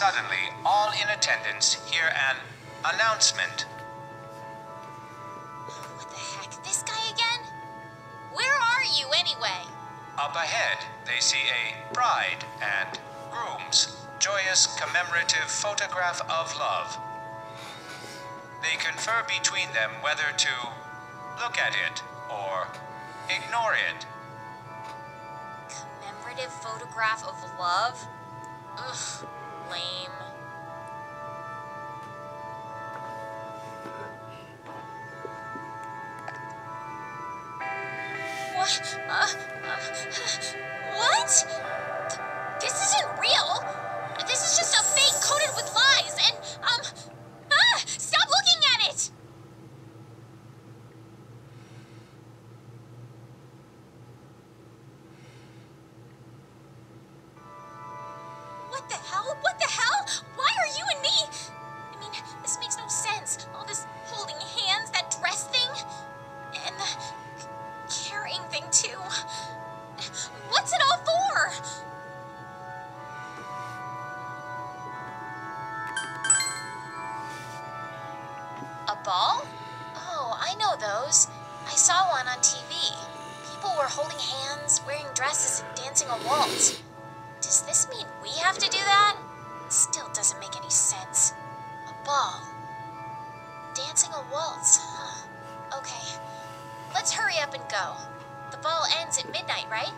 suddenly, all in attendance hear an announcement. What the heck? This guy again? Where are you anyway? Up ahead, they see a bride and groom's joyous commemorative photograph of love. They confer between them whether to look at it or ignore it. Commemorative photograph of love? Ugh, lame. What? Uh, What the hell? What the hell? Why are you and me? I mean, this makes no sense. All this holding hands, that dress thing, and the carrying thing too. What's it all for? A ball? Oh, I know those. I saw one on TV. People were holding hands, wearing dresses, and dancing a waltz. This mean we have to do that? Still doesn't make any sense. A ball. Dancing a waltz, huh? Okay. Let's hurry up and go. The ball ends at midnight, right?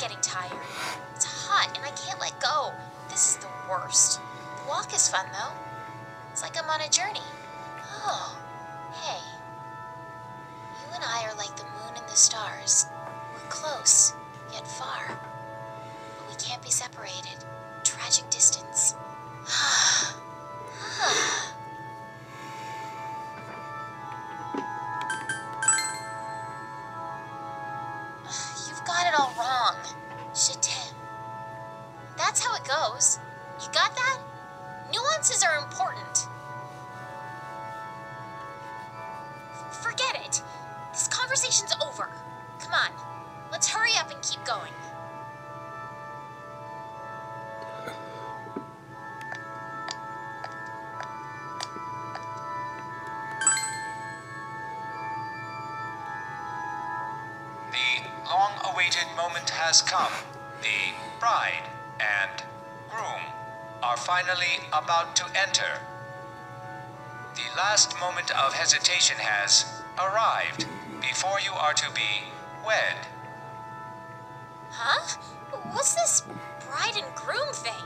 Getting tired. It's hot and I can't let go. This is the worst. The walk is fun though. It's like I'm on a journey. Oh, hey. You and I are like the moon and the stars. We're close, awaited moment has come. The bride and groom are finally about to enter. The last moment of hesitation has arrived before you are to be wed. Huh? What's this bride and groom thing?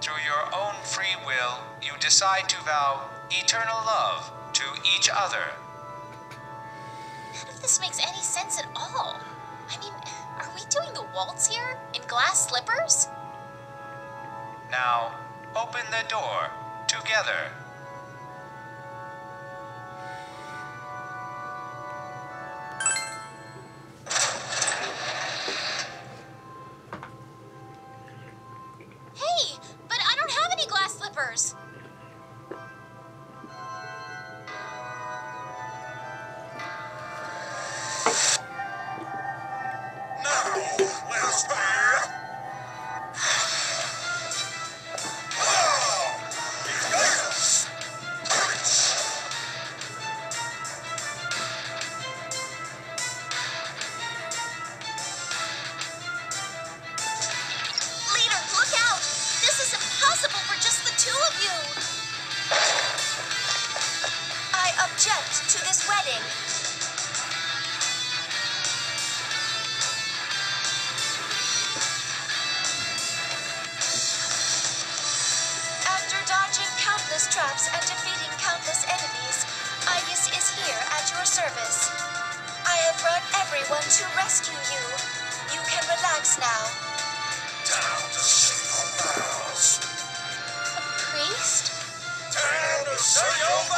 Through your own free will, you decide to vow eternal love to each other. None of this makes any sense at all. I mean, are we doing the waltz here? In glass slippers? Now, open the door together. to this wedding. After dodging countless traps and defeating countless enemies, Ibis is here at your service. I have brought everyone to rescue you. You can relax now. Down to. A priest? Down to!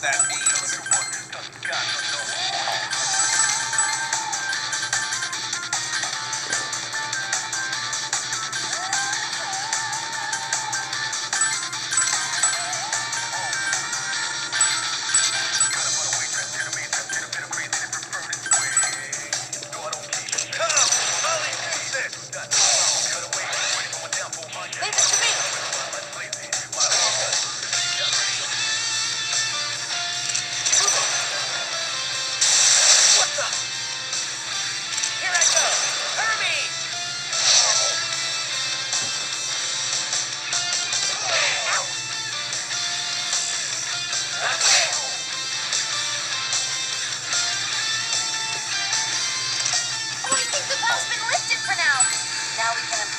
that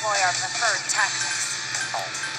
employ our preferred tactics.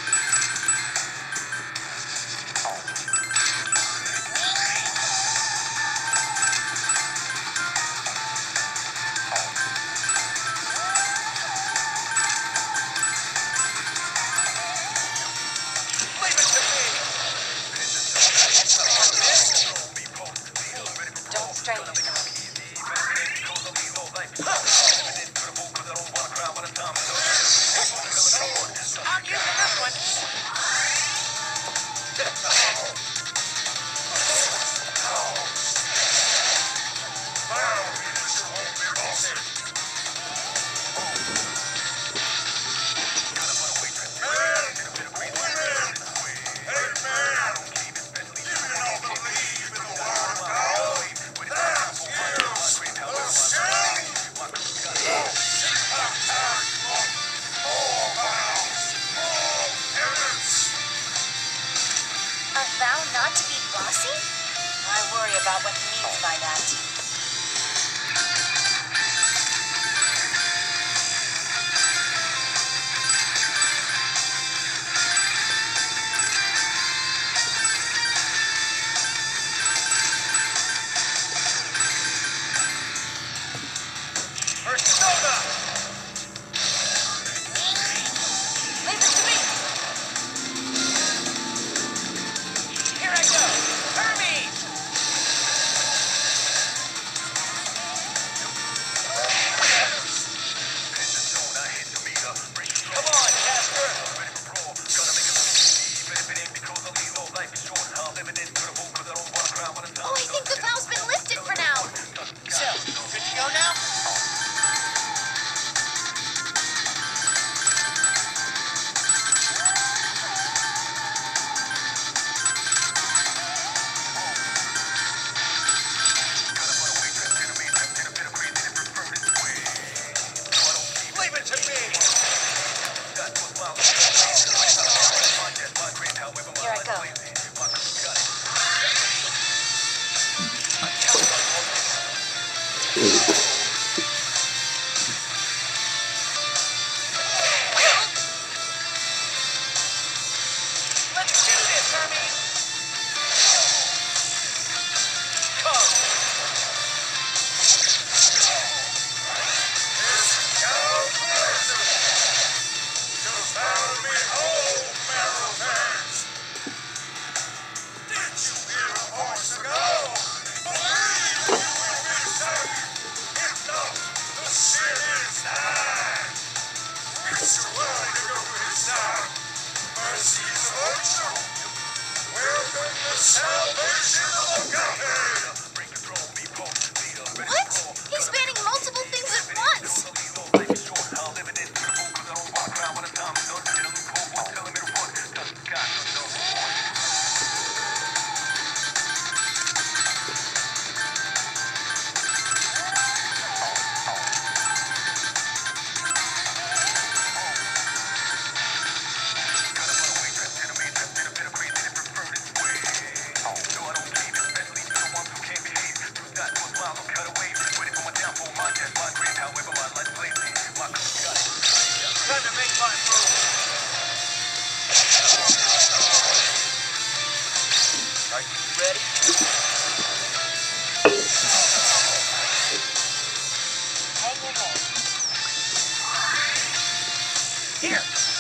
what he means by that. Here.